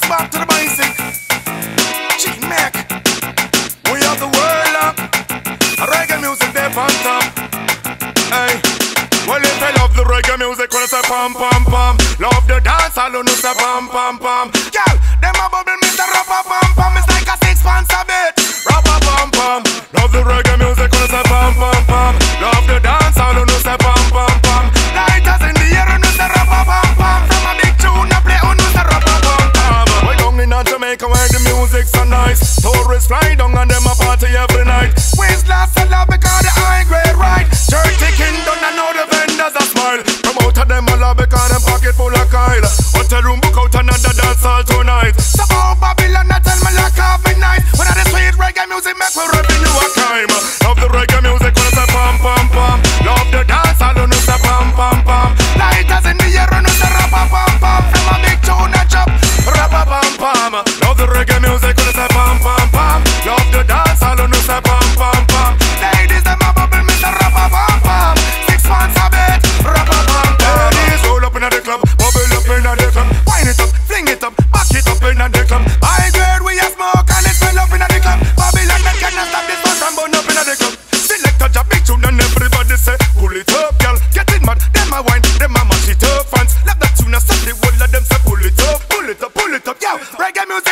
Tourist back to the basic. Chick Mac. We have the world up. Reggae music there on top. Hey. Well, if I love the reggae music, when I say pam pam pam, love the dance, I don't know say pam pam pam. Girl, them a bubble, Jamaica where the music's so nice, tourists fly down and them a party every night. Where's last a love because the high grade right. Dirty kingdom, I know the vendors a smile. Come out of them a love because them pocket full of Kyle. Hotel room book out another dance all tonight. So oh,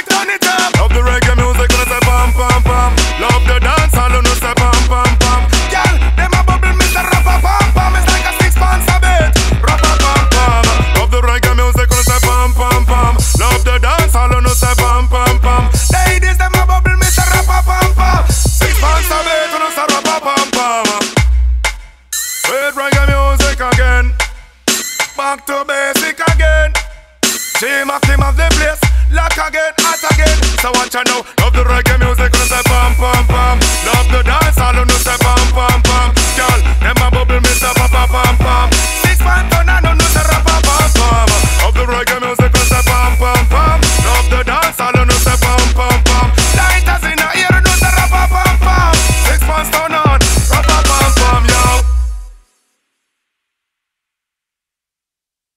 turn it up. Love the reggae music, and say, pam pam pam. Love the dance, and I say, pam pam pam. Girl, them a bubble, Mr. Rappa pam pam. It's like a six pants a bit. Rappa pam pam. Love the reggae music, and say, pam pam pam. Love the dance, and I say, pam pam pam. Ladies, them a bubble, Mr. Rappa pam pam. Six pants a bit, and I say, rappa pam pam. Sweet reggae music again. Back to basic again. Team of team of the place. Lock again, hot again. So watch out now. Love the reggae music, and I say,